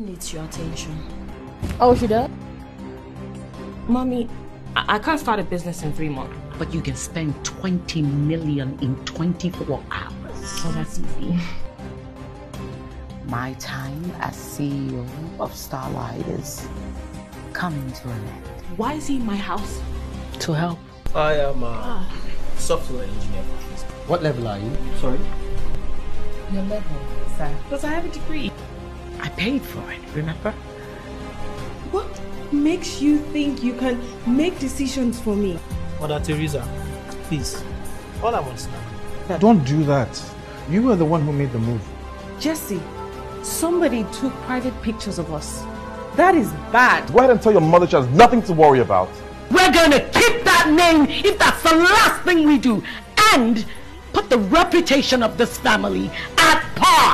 needs your attention. Oh, she does? Mommy, I, I can't start a business in three months. But you can spend 20 million in 24 hours. Oh, that's easy. My time as CEO of Starlight is coming to an end. Why is he in my house? To help. I am a software engineer. What level are you? Sorry? Your level, sir. Because I have a degree. I paid for it, remember? What makes you think you can make decisions for me? Mother Teresa, please. All I want is now. Don't do that. You were the one who made the move. Jesse, somebody took private pictures of us. That is bad. Go ahead and tell your mother she has nothing to worry about. We're gonna keep that name if that's the last thing we do and put the reputation of this family at par.